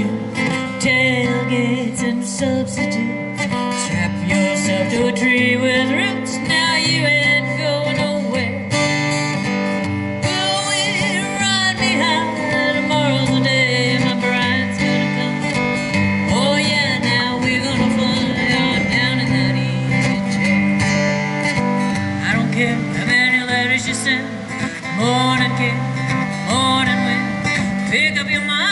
substitute, tailgates and substitute. Strap yourself to a tree with roots, now you ain't going nowhere. Going run behind, tomorrow's the day my bride's gonna come. Oh yeah, now we're gonna fly on down in that easy chair. I don't care how many letters you send, morning care, morning wind, pick up your mind.